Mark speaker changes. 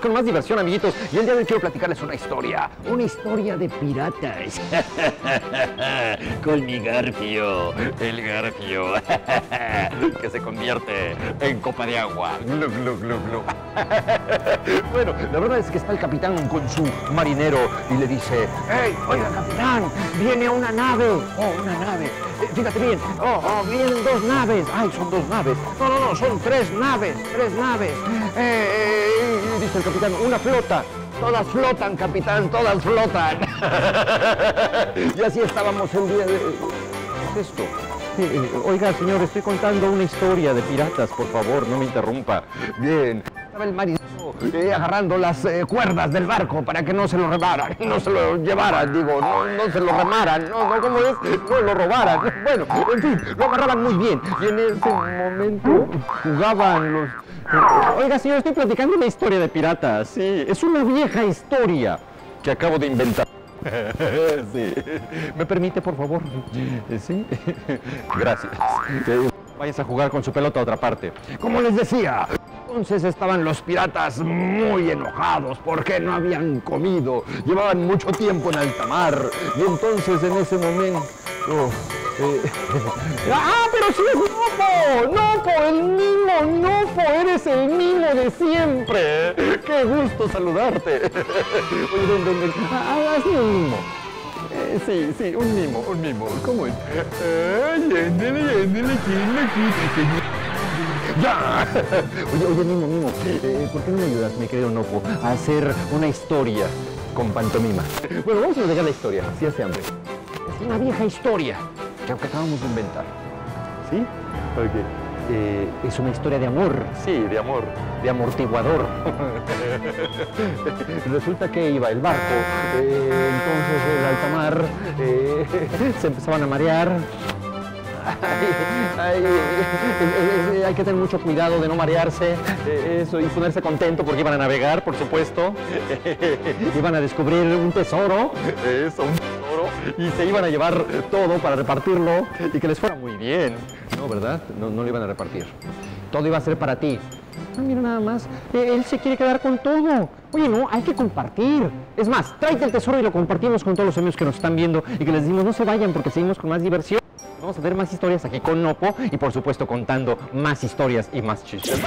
Speaker 1: con más diversión, amiguitos. Y el día de hoy quiero platicarles una historia. Una historia de piratas. con mi garfio. El garfio. que se convierte en copa de agua. Glu, glu, glu, glu. bueno, la verdad es que está el capitán con su marinero y le dice, ¡Hey, oiga, capitán! Viene una nave. Oh, una nave. Eh, fíjate bien. Oh, oh, vienen dos naves. Ay, son dos naves. No, no, no, son tres naves. Tres naves. Eh, dice el capitán, una flota. Todas flotan, capitán, todas flotan. y así estábamos el día de... ¿Qué es esto? Eh, Oiga, señor, estoy contando una historia de piratas, por favor, no me interrumpa. Bien. Estaba el marinero eh, agarrando las eh, cuerdas del barco para que no se lo robaran, no se lo llevaran, digo, no, no se lo remaran, no, no, ¿cómo es? No lo robaran. Bueno, en fin, lo agarraban muy bien. Y en ese momento jugaban los... Oiga, señor, estoy platicando una historia de piratas, sí. Es una vieja historia que acabo de inventar. Sí. ¿Me permite, por favor? Sí. Gracias. Eh, Vayas a jugar con su pelota a otra parte. Como les decía, entonces estaban los piratas muy enojados porque no habían comido. Llevaban mucho tiempo en alta mar. Y entonces en ese momento... eh, ¡Ah, pero sí es Nopo! ¡Nopo, el mimo! ¡Nopo, eres el mimo de siempre! ¡Qué gusto saludarte! Oye. Ah, hazme un mimo. Eh, sí, sí, un mimo, un mimo. ¿Cómo es? Ay, ándale, ándale, ¿quién me quita? ¡Ya! Oye, oye, Mimo, Mimo, eh, ¿por qué no me ayudas, mi querido Nopo, a hacer una historia con pantomima? Bueno, vamos a llegar la historia, si hace hambre. Es una vieja historia que acabamos de inventar. ¿Sí? Ok. Eh, es una historia de amor. Sí, de amor. De amortiguador. Resulta que iba el barco, eh, entonces el alta mar, eh, se empezaban a marear. Ay, ay, eh, eh, hay que tener mucho cuidado de no marearse eh, eso, y ponerse contento porque iban a navegar, por supuesto. iban a descubrir un tesoro, eso, un tesoro, y se iban a llevar todo para repartirlo y que les fuera muy bien. No, ¿verdad? No, no lo iban a repartir. Todo iba a ser para ti. Ah, mira nada más, eh, él se quiere quedar con todo. Oye, no, hay que compartir. Es más, tráete el tesoro y lo compartimos con todos los amigos que nos están viendo y que les decimos no se vayan porque seguimos con más diversión. Vamos a ver más historias aquí con Nopo y por supuesto contando más historias y más chistes.